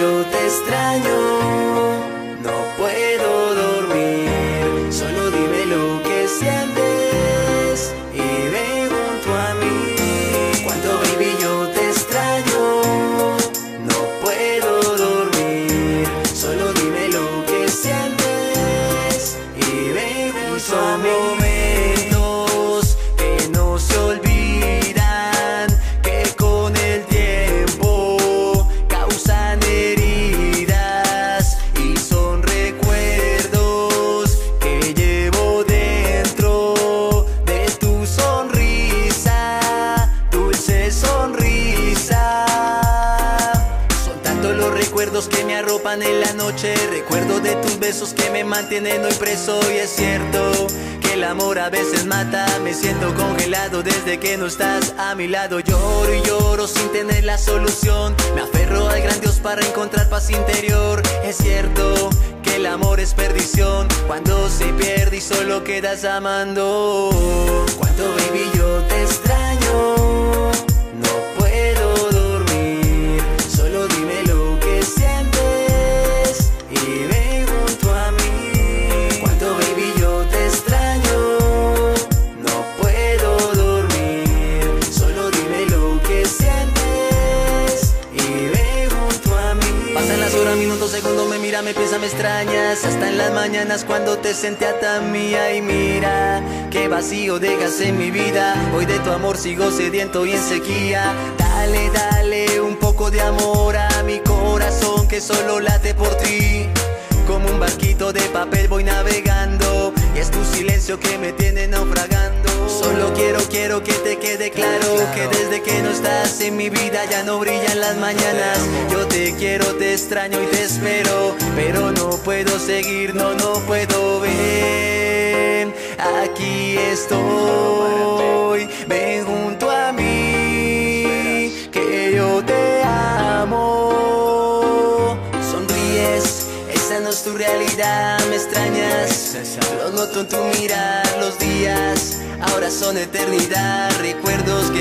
yo te extraño. No puedo dormir, solo dime lo que sientes y ven junto a mí. Cuando baby yo te extraño, no puedo dormir, solo dime lo que sientes y ven junto a mí. Recuerdos que me arropan en la noche, recuerdo de tus besos que me mantienen hoy preso. Y es cierto que el amor a veces mata, me siento congelado desde que no estás a mi lado, lloro y lloro sin tener la solución, me aferro al gran Dios para encontrar paz interior, es cierto que el amor es perdición. Cuando se pierde y solo quedas amando. Cuando me piensa, me extrañas. Hasta en las mañanas cuando te sentía tan mía y mira qué vacío dejas en mi vida. Hoy de tu amor sigo sediento y en sequía. Dale, dale un poco de amor a mi corazón que solo late por ti. Como un barquito de papel voy navegando y es tu silencio que me tiene. Quiero que te quede claro que desde que no estás en mi vida ya no brillan las mañanas. Yo te quiero, te extraño y te espero, pero no puedo seguir, no, no puedo ver. Aquí estoy, ven junto a mí, tu realidad, me extrañas. Lo noto en tu mirar, los días ahora son eternidad. Recuerdos que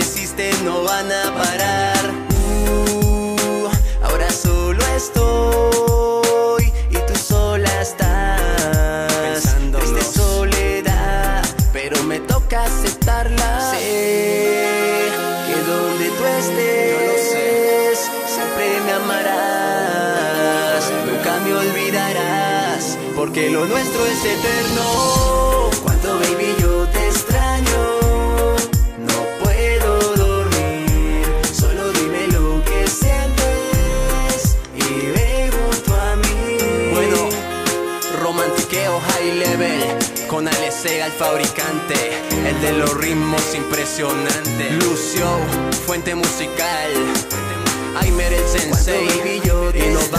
Nunca me olvidarás, porque lo nuestro es eterno. Cuando baby yo te extraño, no puedo dormir. Solo dime lo que sientes y ve junto a mí. Bueno, romantiqueo high level. Con Alesea el fabricante, el de los ritmos impresionante. Lucio, fuente musical. Aimer el sensei, y nos vamos sin ley.